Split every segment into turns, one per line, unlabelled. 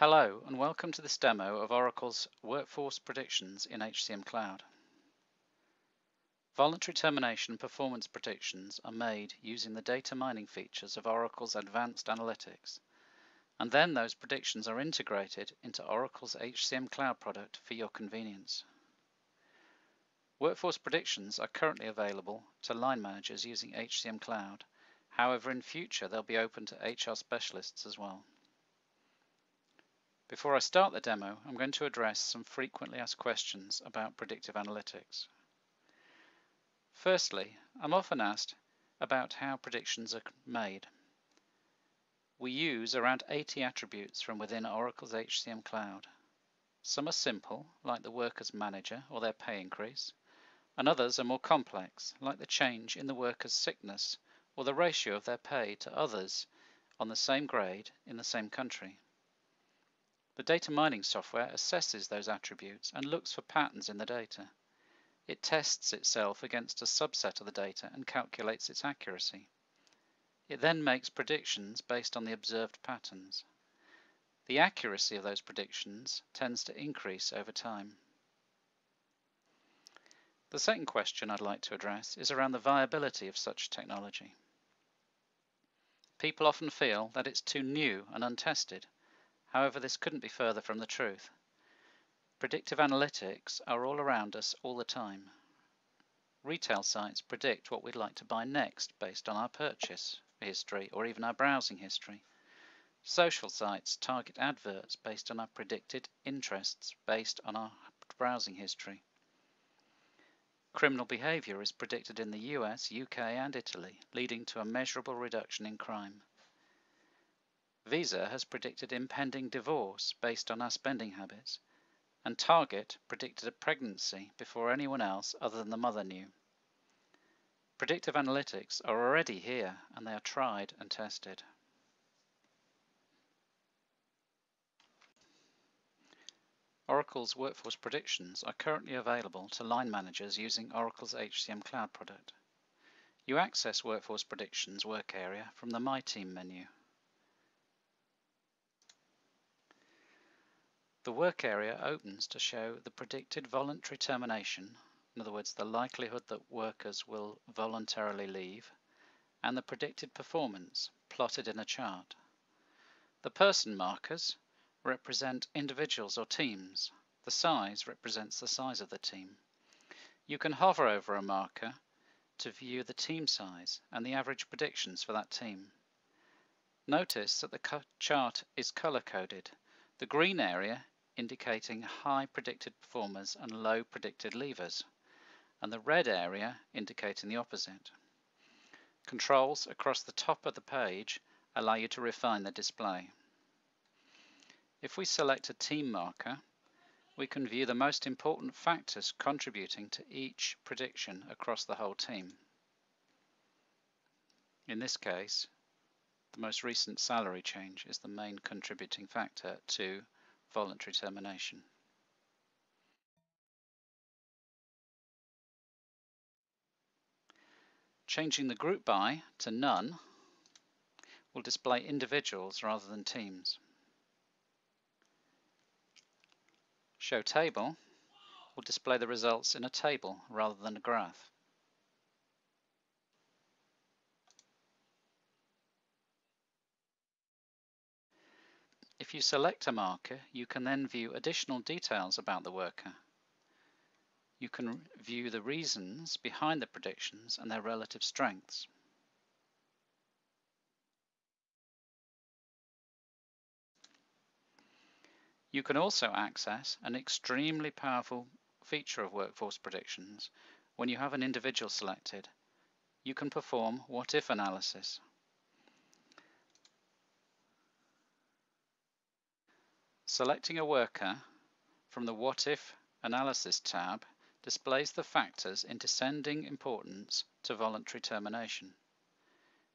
Hello and welcome to this demo of Oracle's Workforce Predictions in HCM Cloud. Voluntary termination performance predictions are made using the data mining features of Oracle's Advanced Analytics, and then those predictions are integrated into Oracle's HCM Cloud product for your convenience. Workforce predictions are currently available to line managers using HCM Cloud. However, in future they'll be open to HR specialists as well. Before I start the demo, I'm going to address some frequently asked questions about predictive analytics. Firstly, I'm often asked about how predictions are made. We use around 80 attributes from within Oracle's HCM Cloud. Some are simple, like the worker's manager or their pay increase, and others are more complex, like the change in the worker's sickness or the ratio of their pay to others on the same grade in the same country. The data mining software assesses those attributes and looks for patterns in the data. It tests itself against a subset of the data and calculates its accuracy. It then makes predictions based on the observed patterns. The accuracy of those predictions tends to increase over time. The second question I'd like to address is around the viability of such technology. People often feel that it's too new and untested However, this couldn't be further from the truth. Predictive analytics are all around us all the time. Retail sites predict what we'd like to buy next based on our purchase history or even our browsing history. Social sites target adverts based on our predicted interests based on our browsing history. Criminal behavior is predicted in the US, UK and Italy, leading to a measurable reduction in crime. Visa has predicted impending divorce based on our spending habits, and Target predicted a pregnancy before anyone else other than the mother knew. Predictive analytics are already here and they are tried and tested. Oracle's workforce predictions are currently available to line managers using Oracle's HCM Cloud product. You access Workforce Predictions work area from the My Team menu. The work area hmm. opens to show the predicted voluntary termination, in other words, the likelihood that workers will voluntarily leave, and the predicted performance plotted in a chart. The person markers represent individuals or teams. The size represents the size of the team. You can hover over a marker to view the team size and the average predictions for that team. Notice that the chart is color-coded. The green area indicating high predicted performers and low predicted leavers, and the red area indicating the opposite. Controls across the top of the page allow you to refine the display. If we select a team marker, we can view the most important factors contributing to each prediction across the whole team. In this case, the most recent salary change is the main contributing factor to voluntary termination. Changing the group by to none will display individuals rather than teams. Show table will display the results in a table rather than a graph. If you select a marker, you can then view additional details about the worker. You can view the reasons behind the predictions and their relative strengths. You can also access an extremely powerful feature of workforce predictions when you have an individual selected. You can perform what-if analysis. Selecting a worker from the What If Analysis tab displays the factors in descending importance to voluntary termination.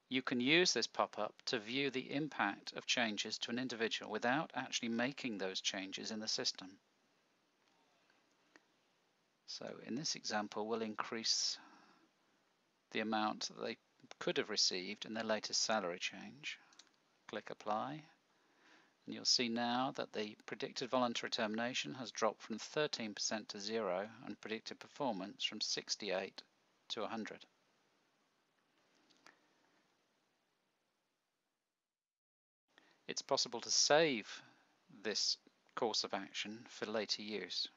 You can use this pop-up to view the impact of changes to an individual without actually making those changes in the system. So in this example, we'll increase the amount they could have received in their latest salary change. Click Apply you'll see now that the predicted voluntary termination has dropped from 13% to 0 and predicted performance from 68 to 100. It's possible to save this course of action for later use.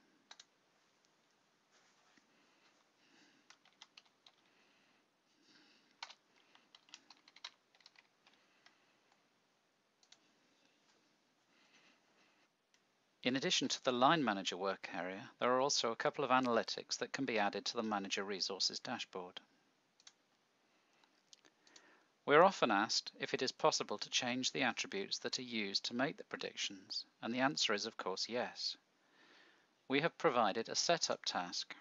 In addition to the Line Manager work area, there are also a couple of analytics that can be added to the Manager Resources dashboard. We're often asked if it is possible to change the attributes that are used to make the predictions, and the answer is of course yes. We have provided a setup task.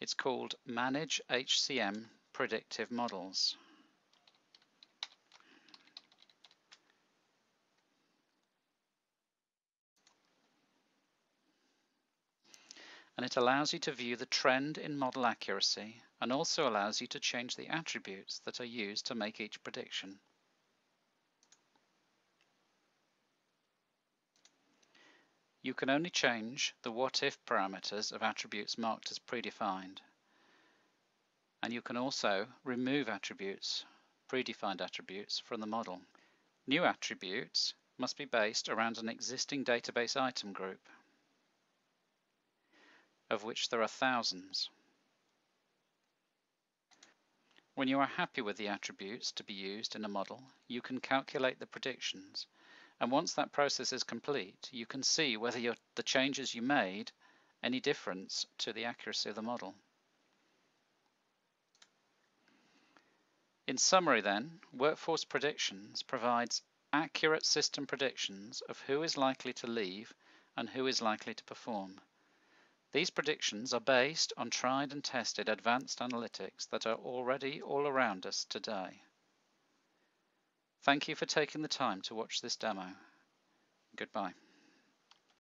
It's called Manage HCM Predictive Models. And it allows you to view the trend in model accuracy and also allows you to change the attributes that are used to make each prediction. You can only change the what-if parameters of attributes marked as predefined. And you can also remove attributes, predefined attributes, from the model. New attributes must be based around an existing database item group of which there are thousands. When you are happy with the attributes to be used in a model, you can calculate the predictions, and once that process is complete, you can see whether the changes you made any difference to the accuracy of the model. In summary then, Workforce Predictions provides accurate system predictions of who is likely to leave and who is likely to perform. These predictions are based on tried and tested advanced analytics that are already all around us today. Thank you for taking the time to watch this demo. Goodbye.